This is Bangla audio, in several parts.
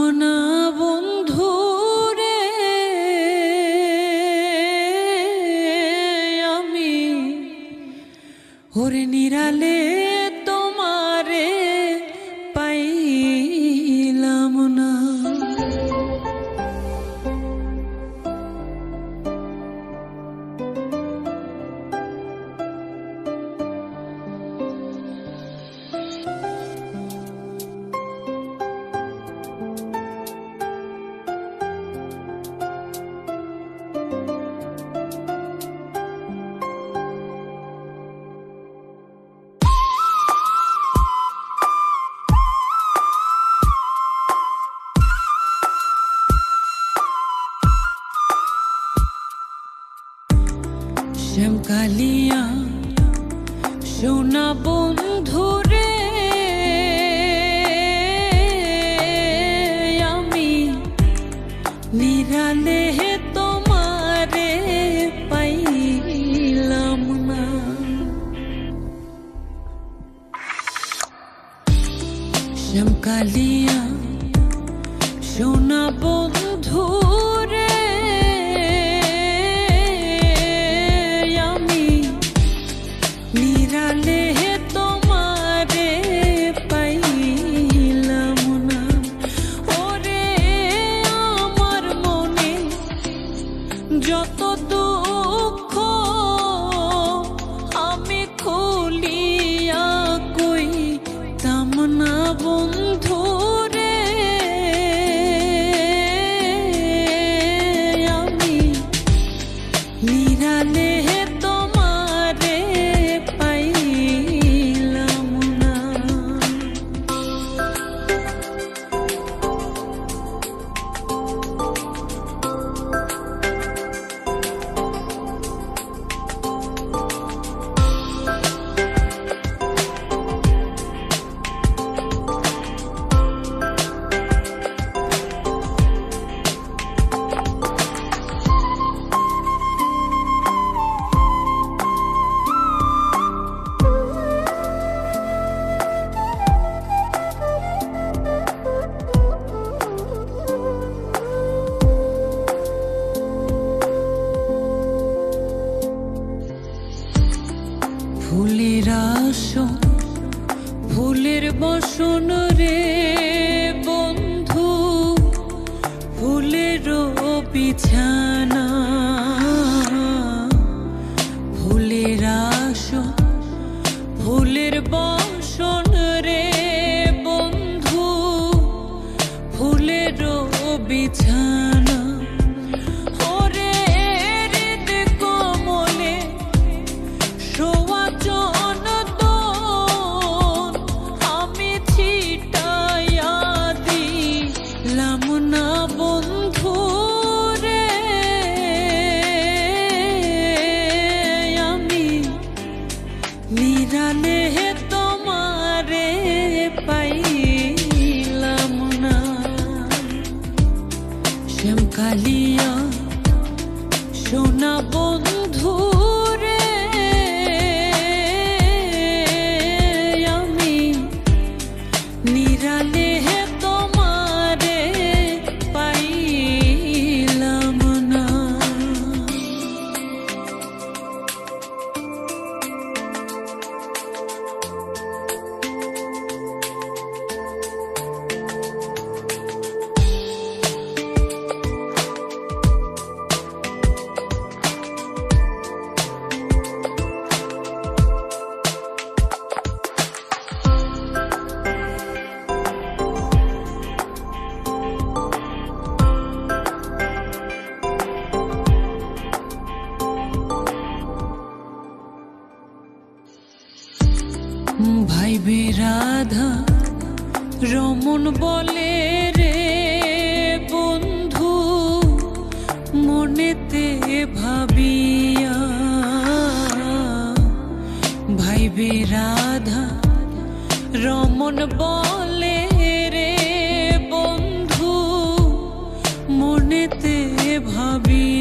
তামনা শ্যাম কালিয়া সোনা বন্ধু রে আমি নিরালে তোমারে পাইলাম না। শ্যাম কালিয়া সোনা বন্ধু। ফুলের আসন, ফুলের বসন রে বন্ধু, ফুলের বিছানা, ফুলের আসন, ফুলের বসন রে বন্ধু, ফুলের বিছানা। ভাই রাধা রমন বলে রে বন্ধু, মনেতে ভাবিয়া। ভাই রাধা রমন বলে রে বন্ধু, মনেতে ভাবিয়া।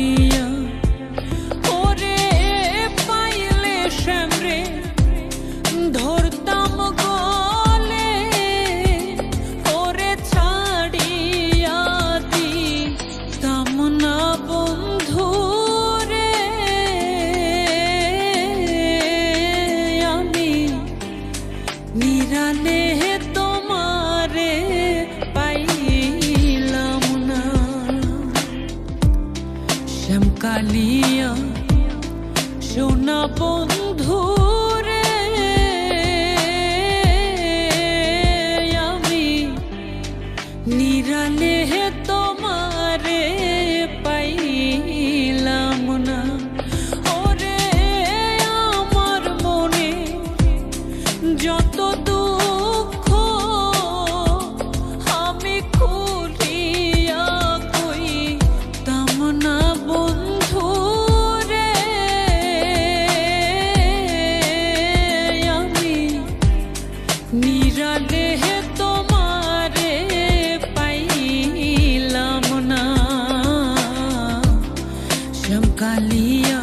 শ্যামকালিয়া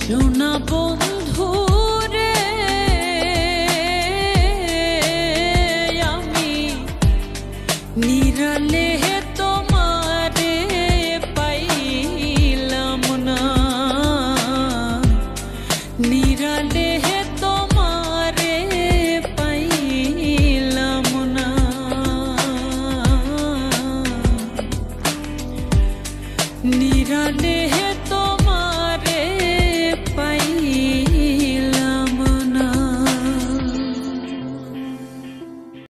সোনা বন্ধু রে